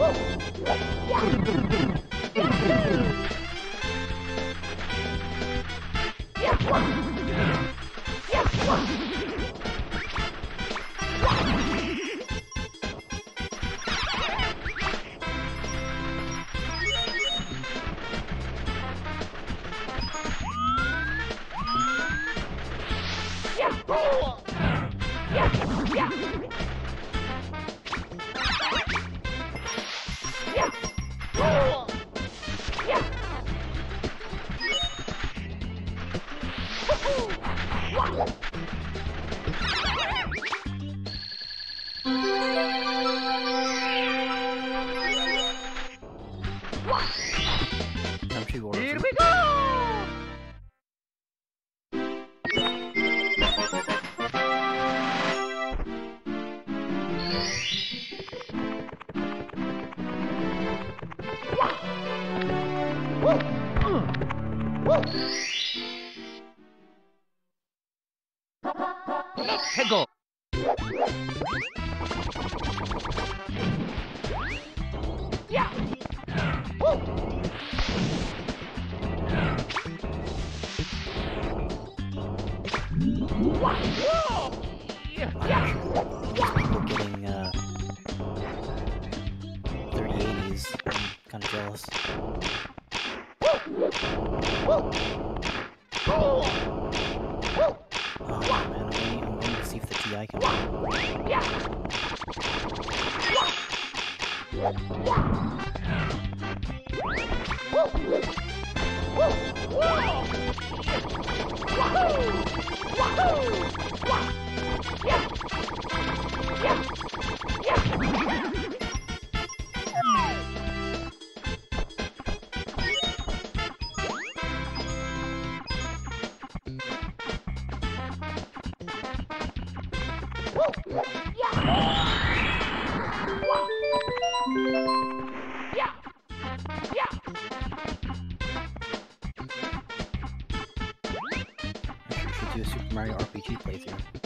Woo! RPG playthrough.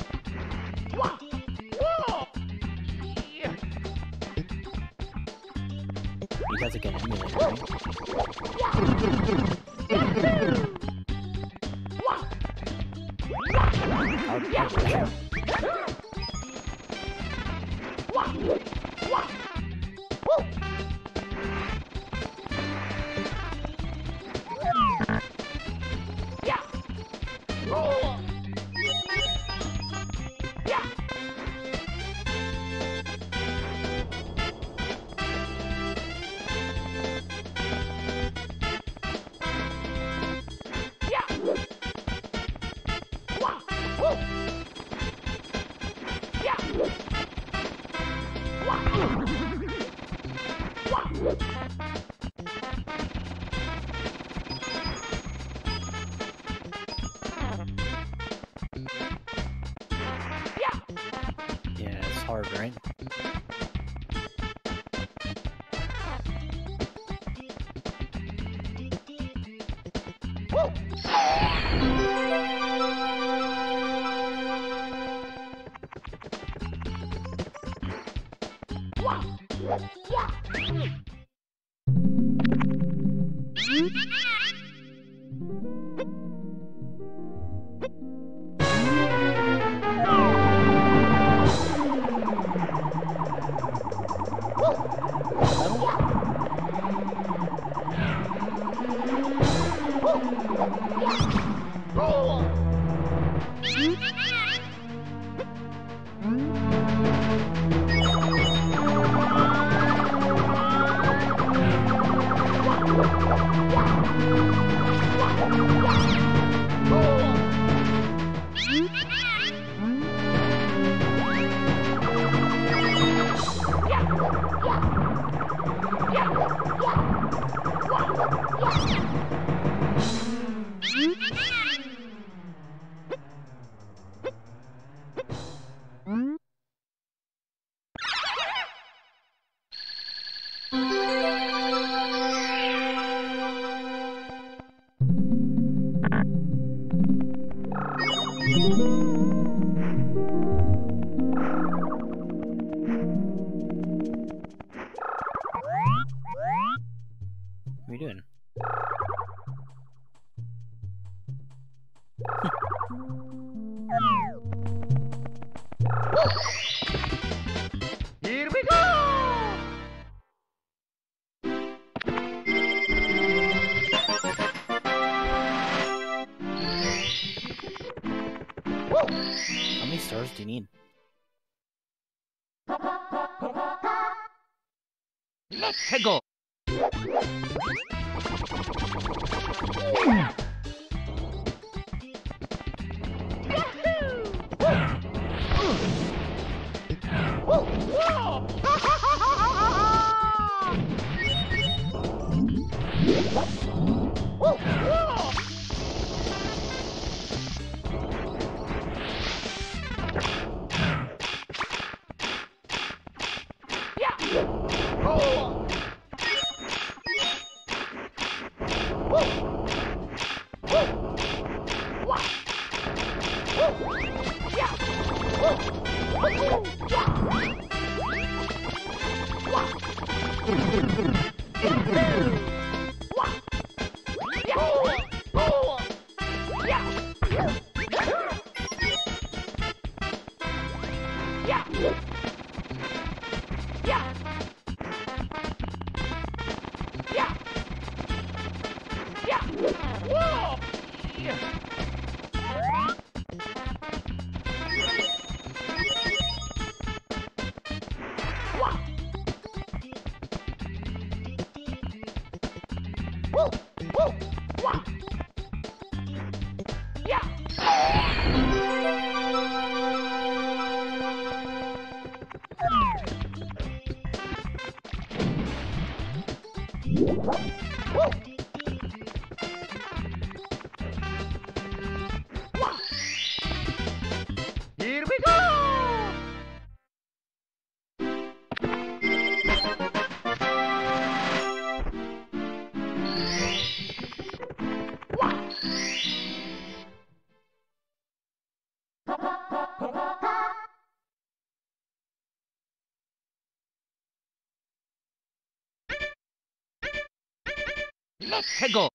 Let's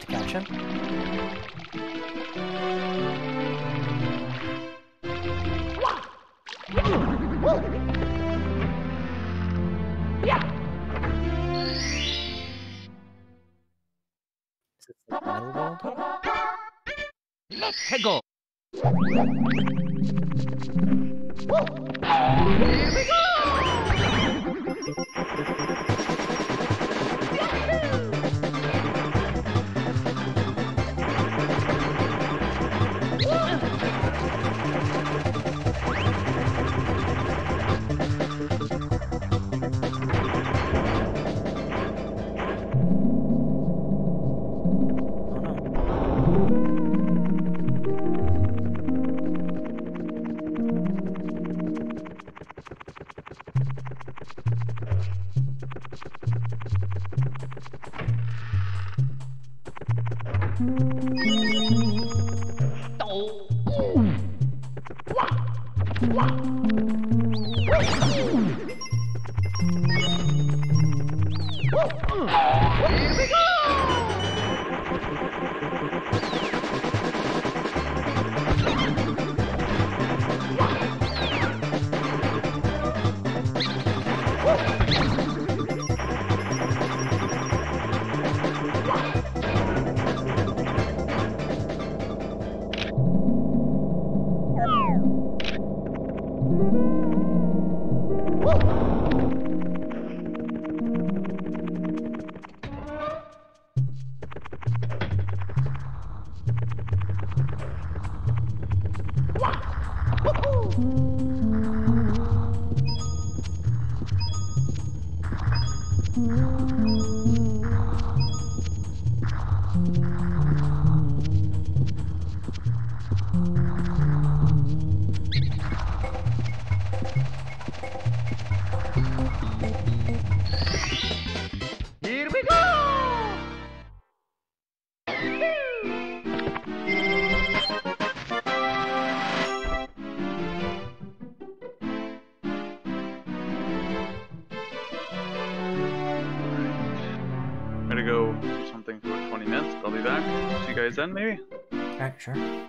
to catch him. Let's go! Here we go! then, maybe? Yeah, sure.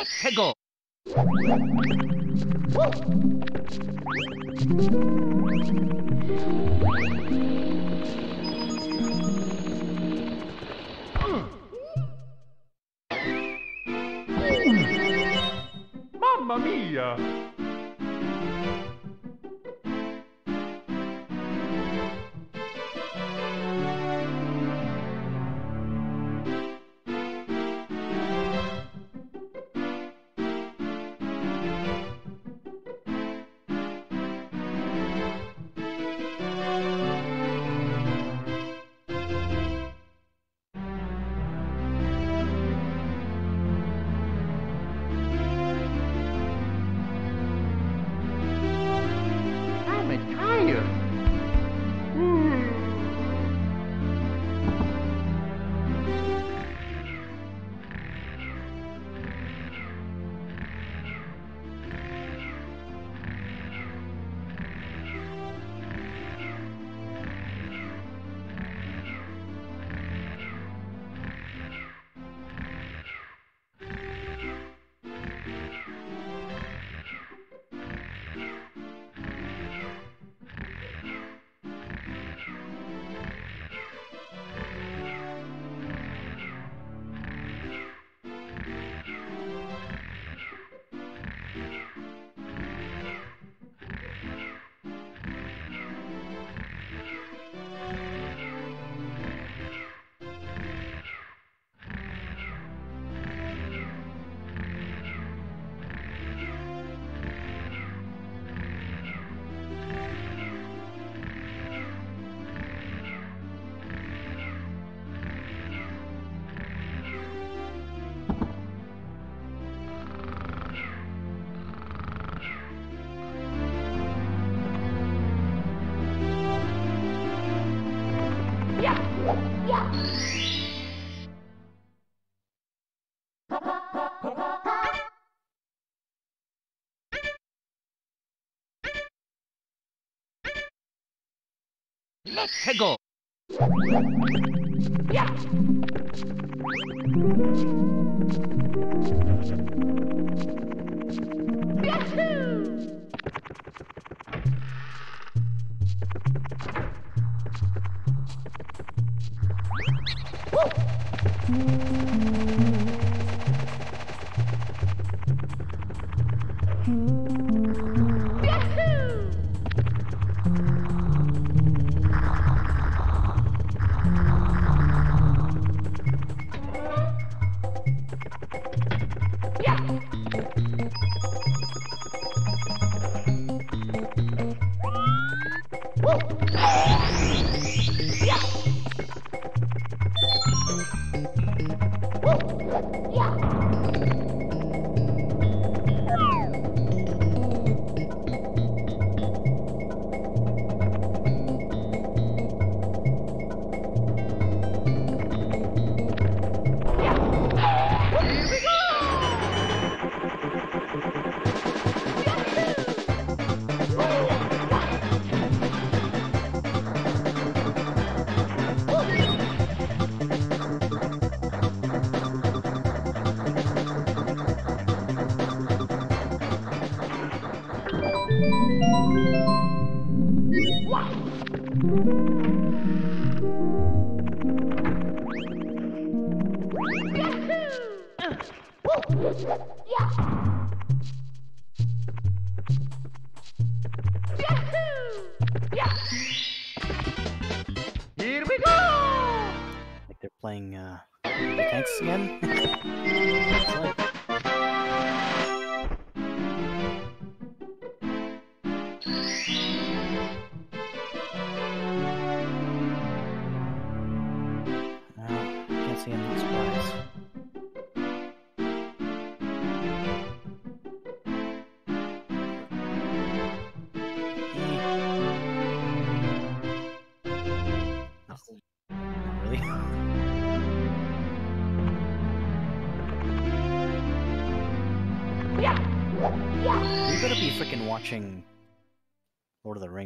Let's go. Let's go. Here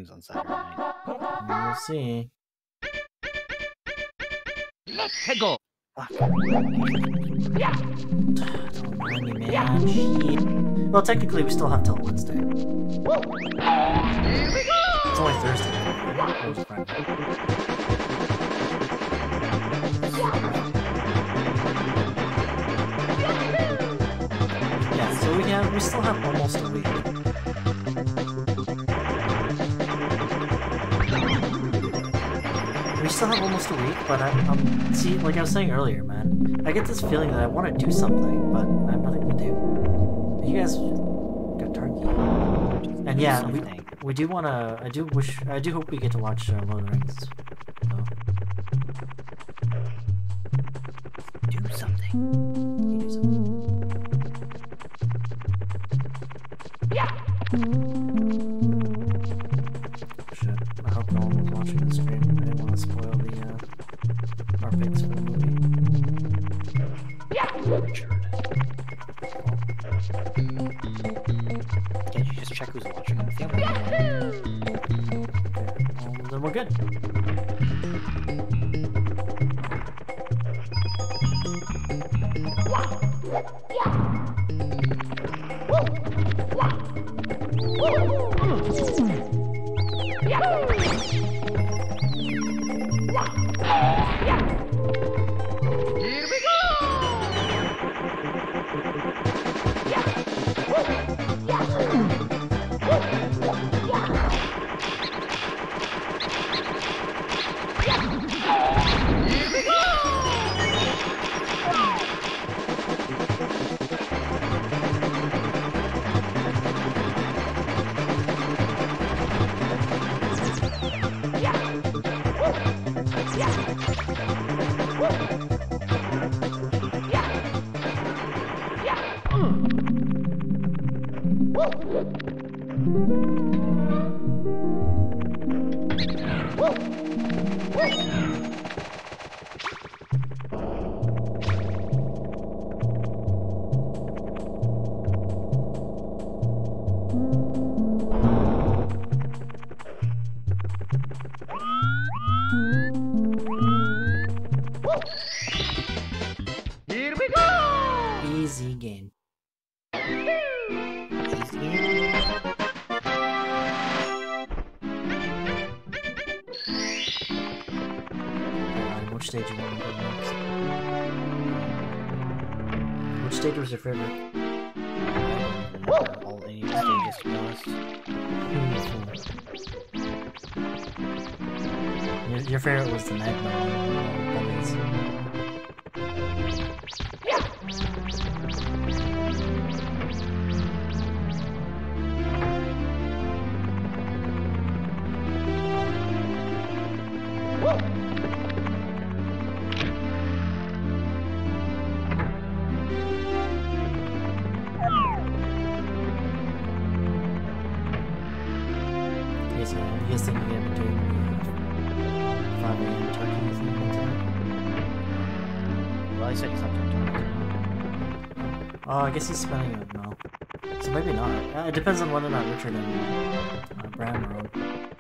Lord of the Rings on Saturday night. We'll see. Let's go. Fuck. Don't mind me, man. Shit. Well, technically, we still have till Wednesday. Here we go! It's only Thursday. It was Friday. Yeah, so we have we still have almost a week. Still have almost a week, but I'm see, like I was saying earlier, man, I get this feeling that I want to do something, but I have nothing to do. You guys got turkey, and yeah, we, we do want to. I do wish. I do hope we get to watch uh, Lord of the Rings. Easy game. Easy game. Alright, uh, which stage you want to go next? Which stage was your favorite? All any stages to be honest. Your, your favorite was the Magma Guess he's spending it now. So maybe not. Uh, it depends on whether or not Richard and uh, Bram are on.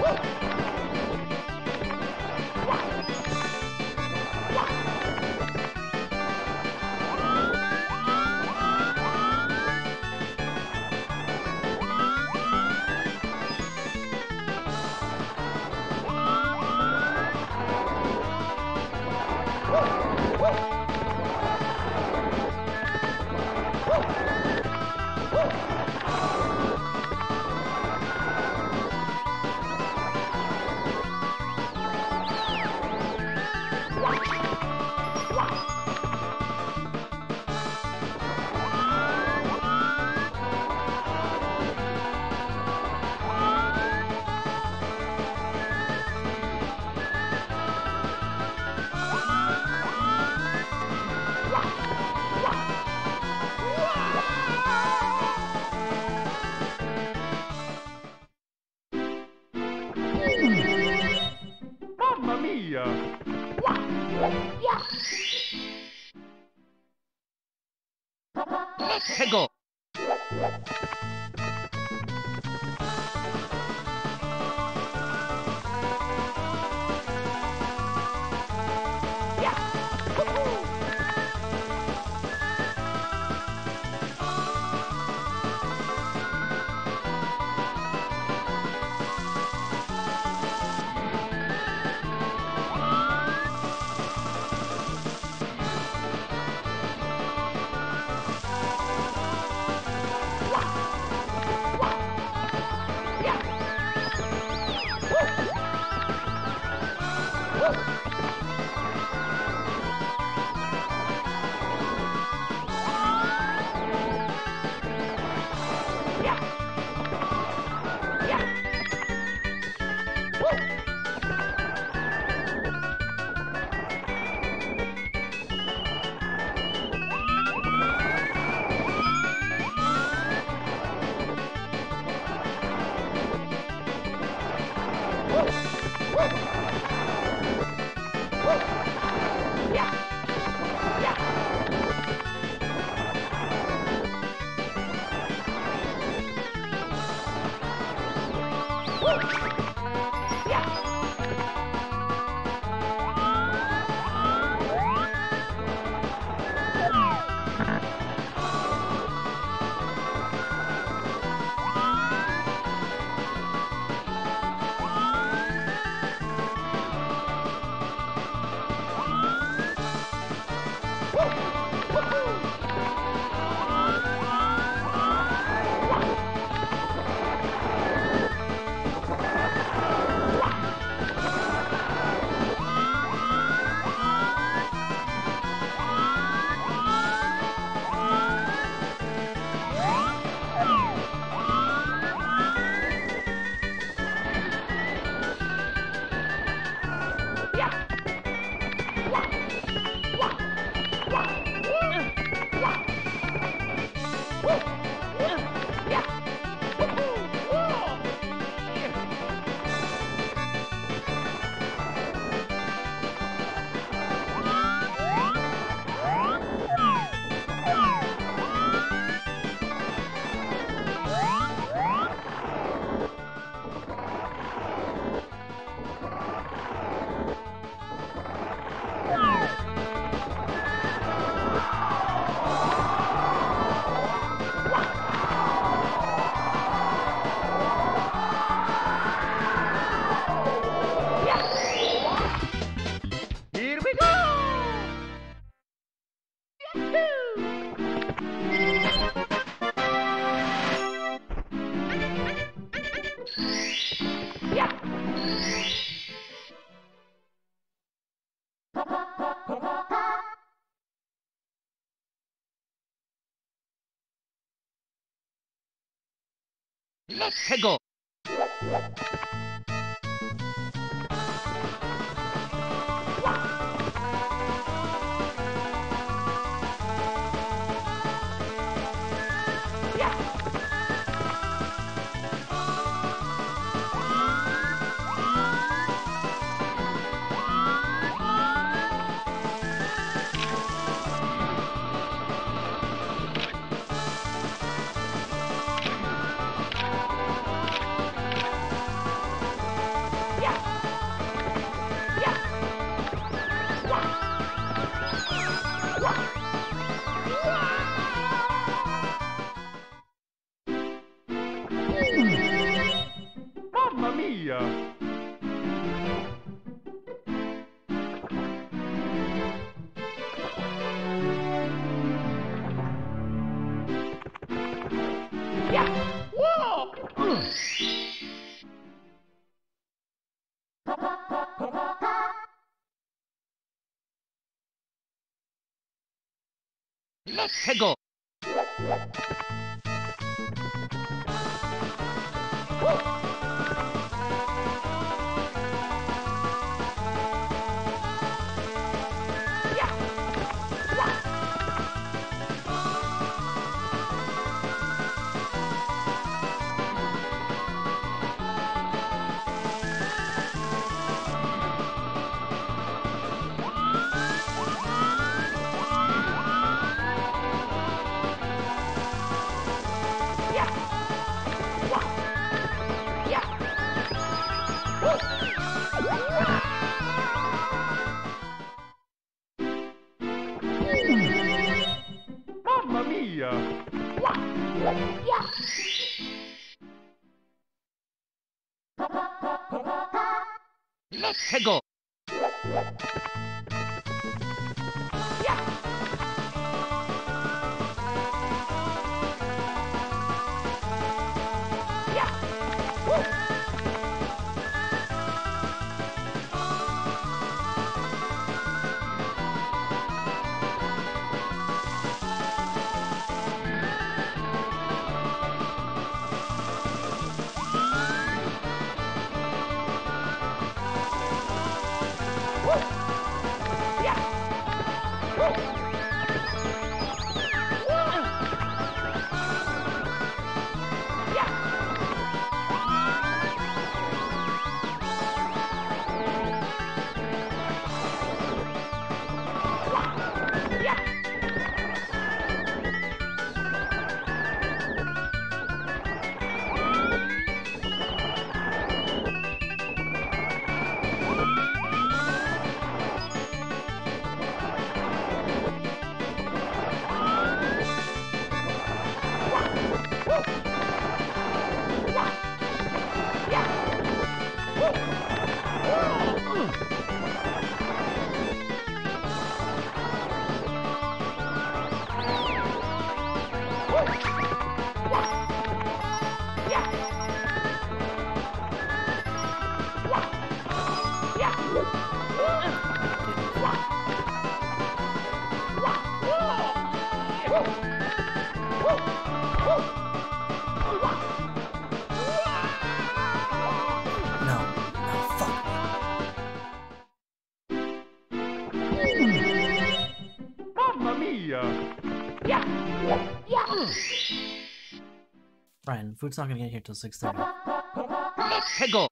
Woo! Let's Whoa! Let's go. Mamma Food's not gonna get here till 6.30. Let's go.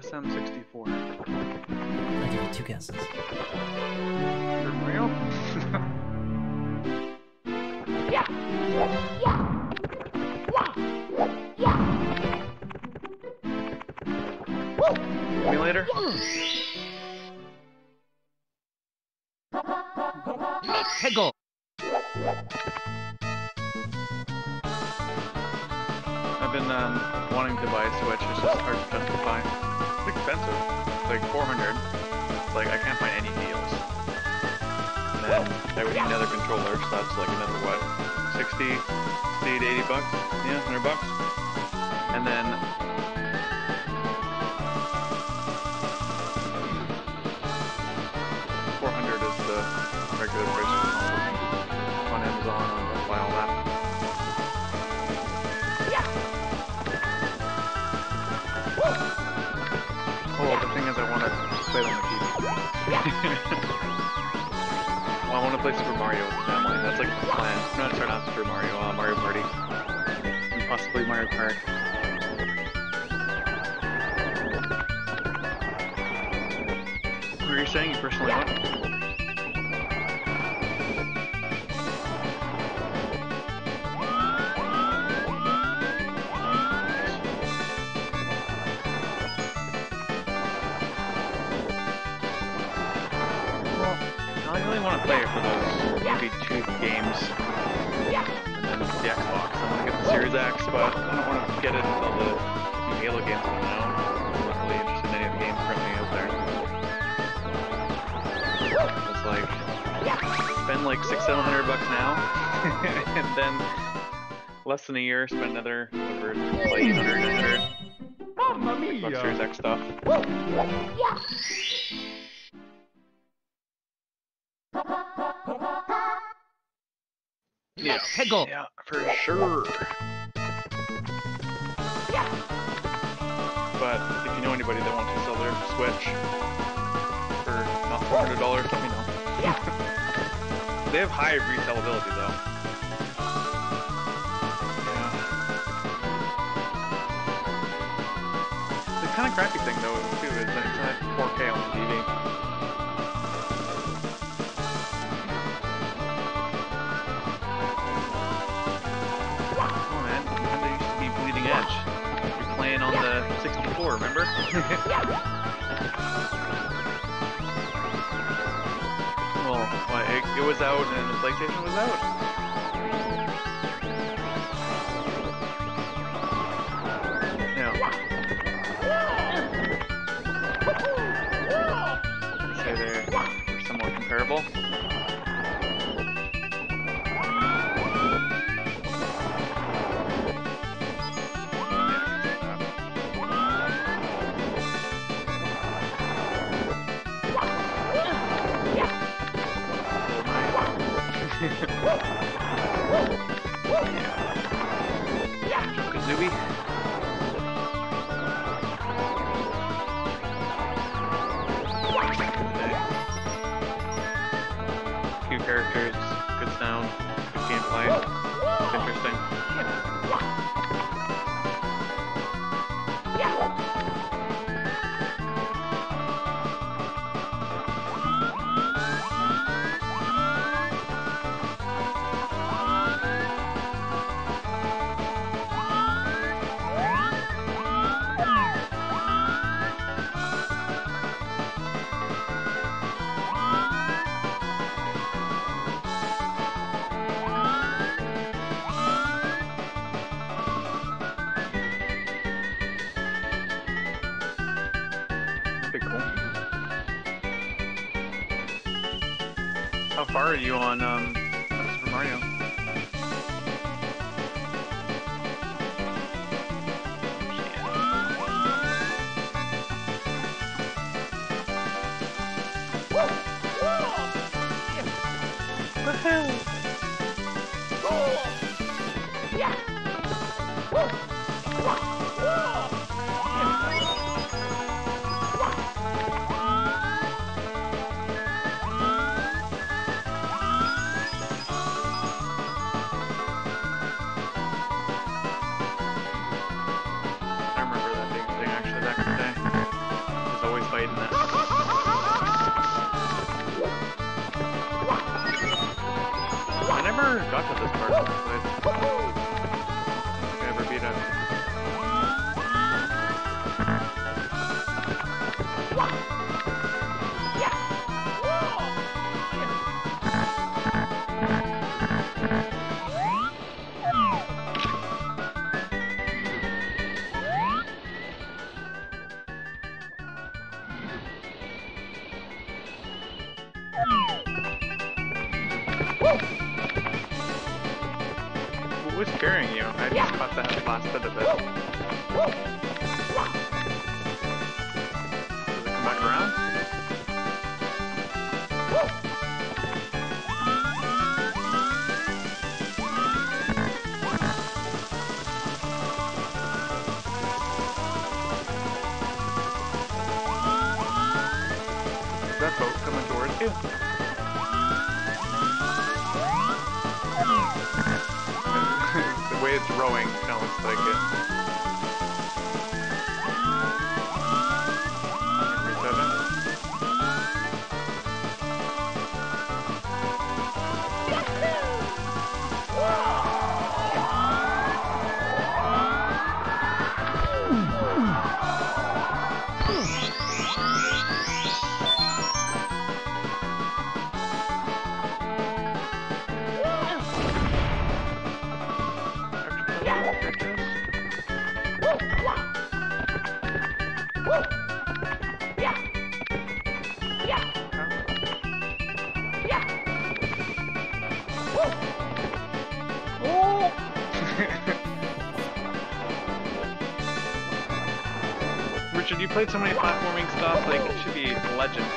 SM64. I'll give you two guesses. a year, spend another car are you on? Um... Got to this part. Nice. played so many platforming stuff, like, it should be legend.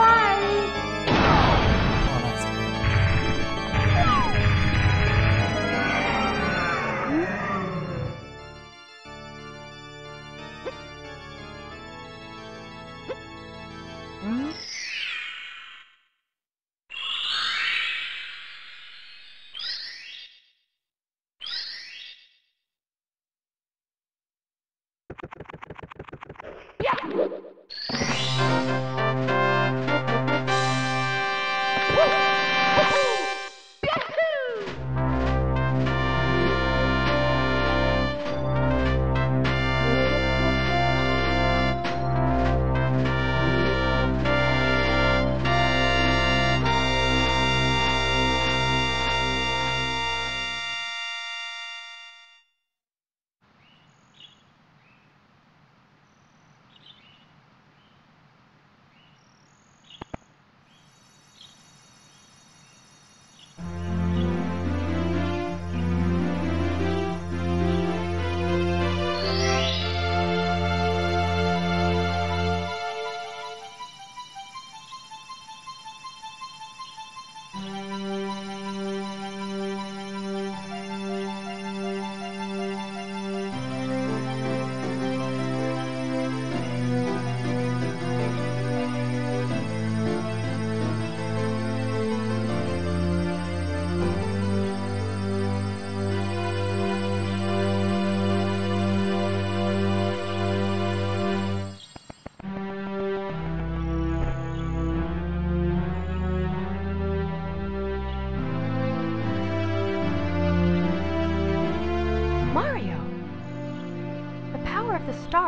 Oh,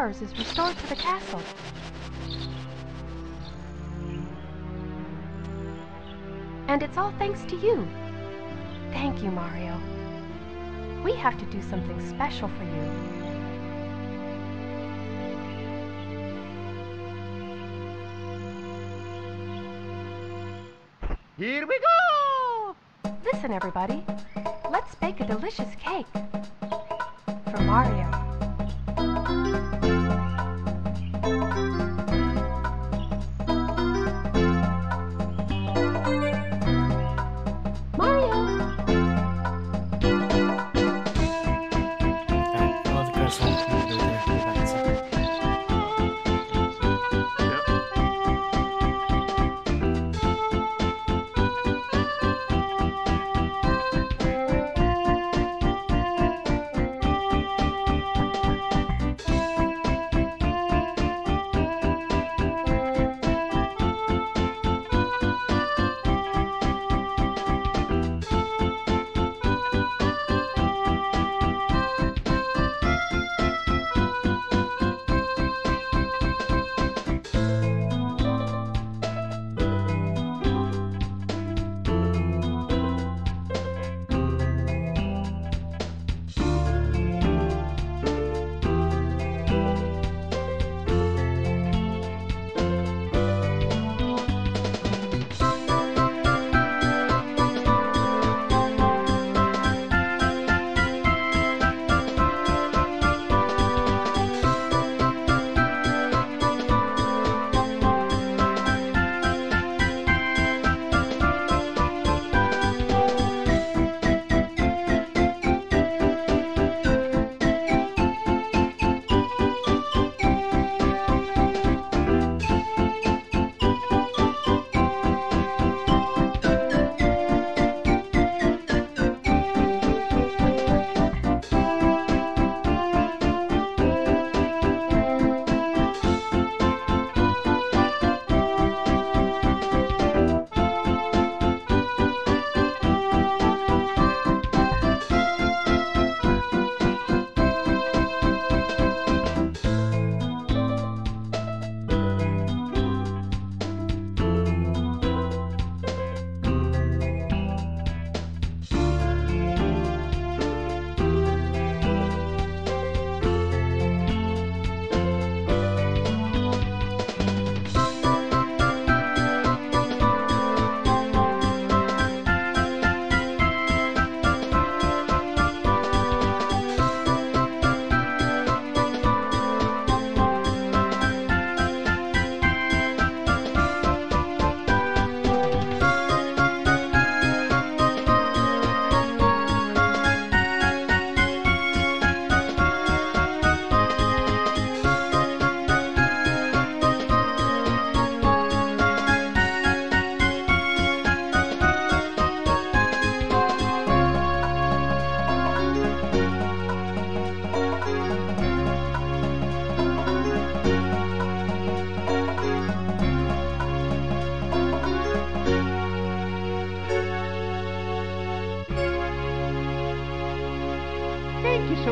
stars is restored to the castle. And it's all thanks to you. Thank you, Mario. We have to do something special for you. Here we go! Listen, everybody. Let's bake a delicious cake. For Mario. Mario!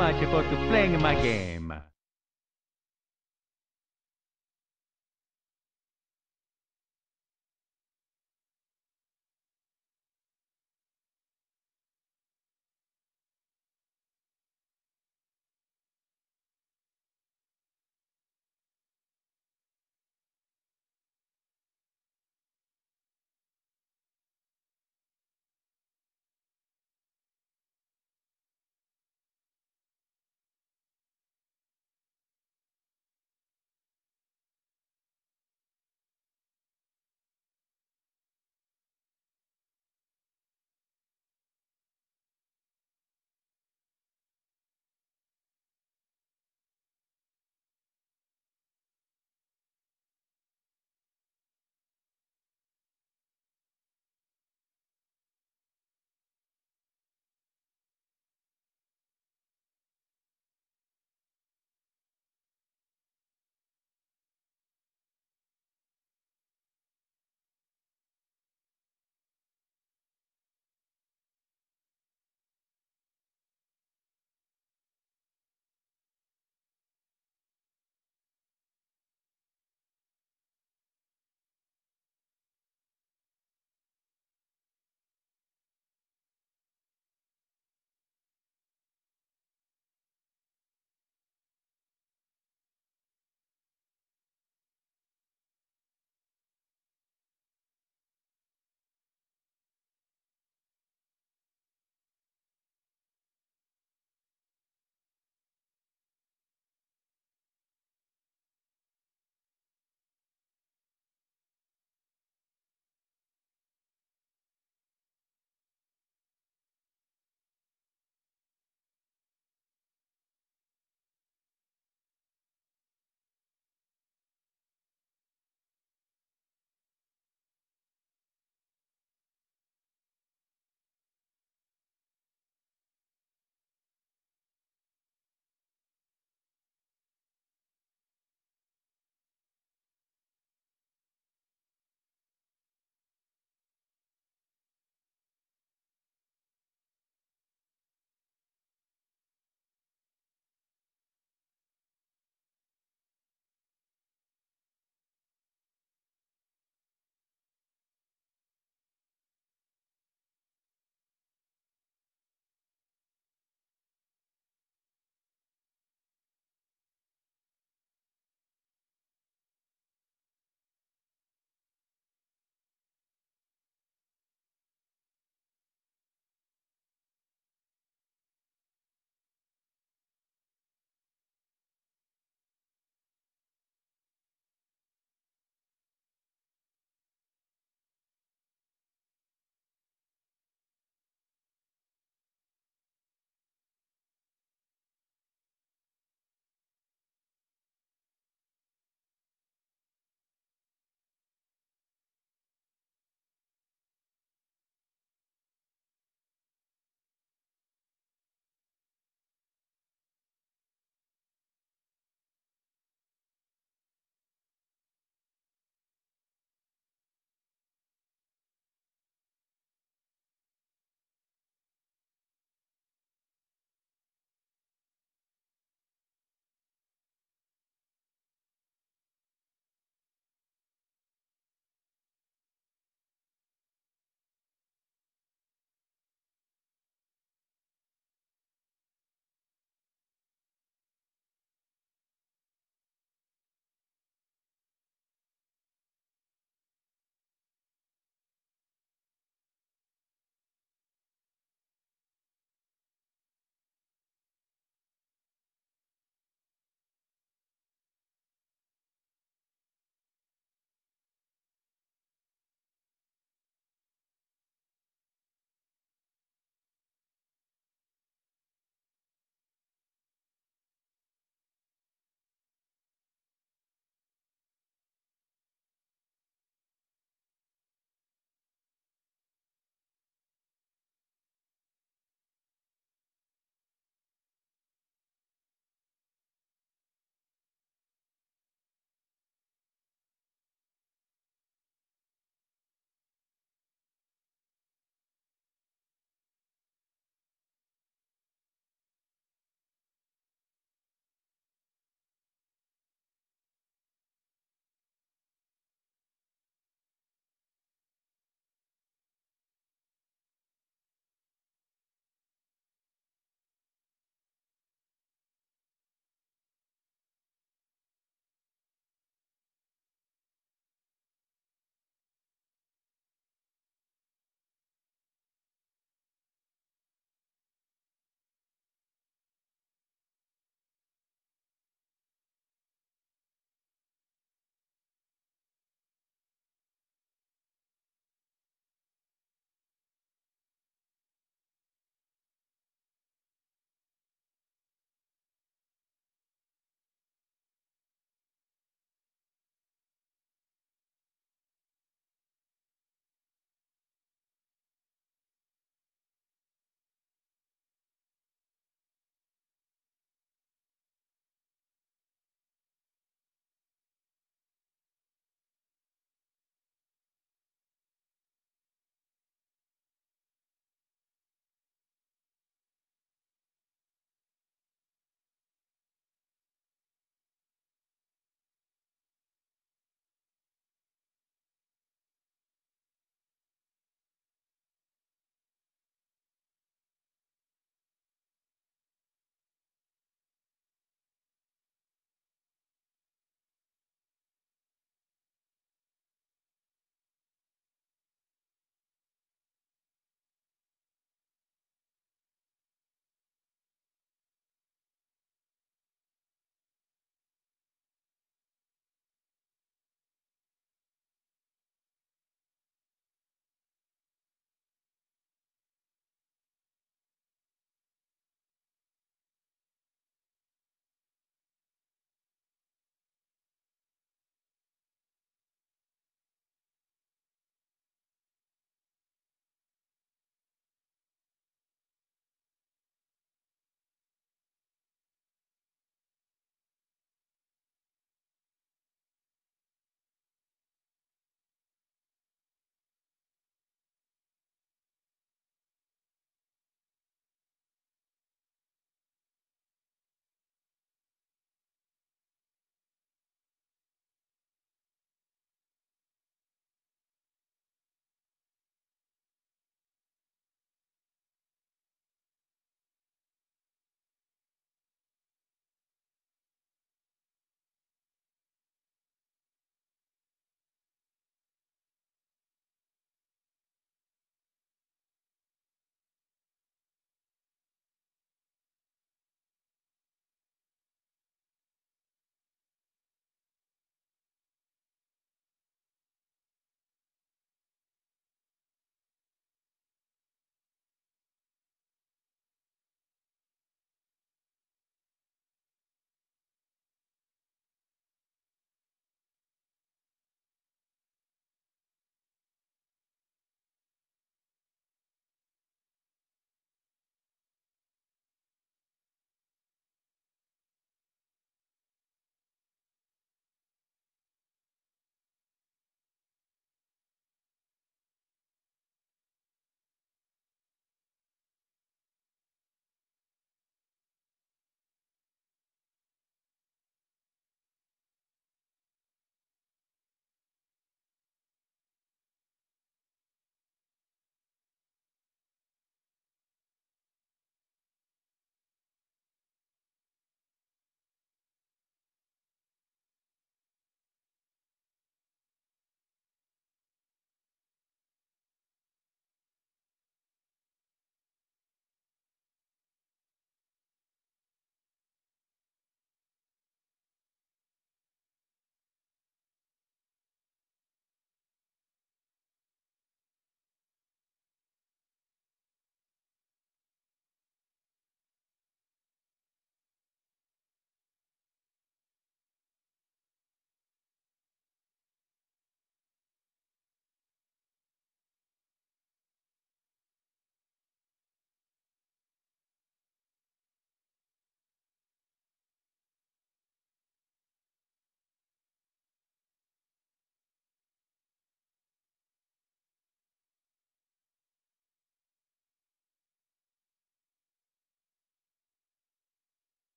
Much for playing my game.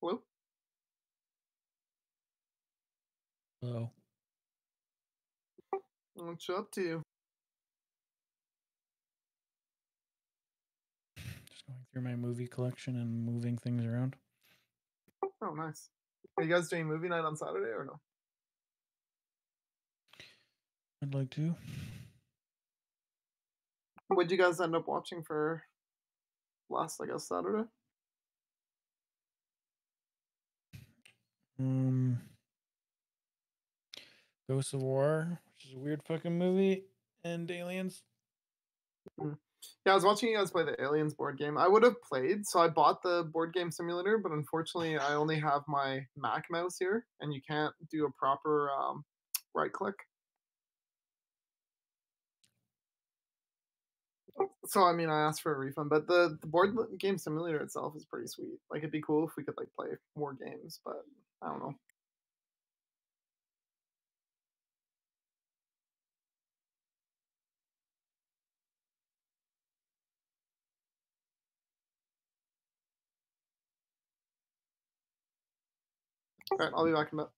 Hello? Hello. What you up to? You? Just going through my movie collection and moving things around. Oh, nice. Are you guys doing movie night on Saturday or no? I'd like to. What'd you guys end up watching for last, I guess, Saturday? Um, Ghosts of War, which is a weird fucking movie, and Aliens. Yeah, I was watching you guys play the Aliens board game. I would have played, so I bought the board game simulator, but unfortunately, I only have my Mac mouse here, and you can't do a proper um, right click. So I mean, I asked for a refund, but the, the board game simulator itself is pretty sweet. Like, it'd be cool if we could like play more games, but I don't know. All right, I'll be back in a bit.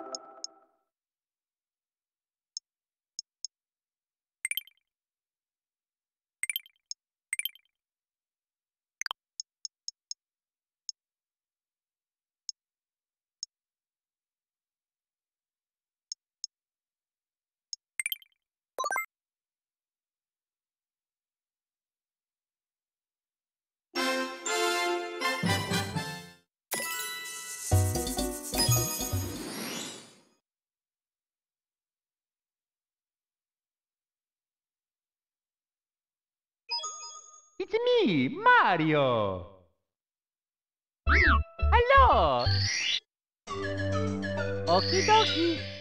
It's me, Mario. Hello. Okie dokie.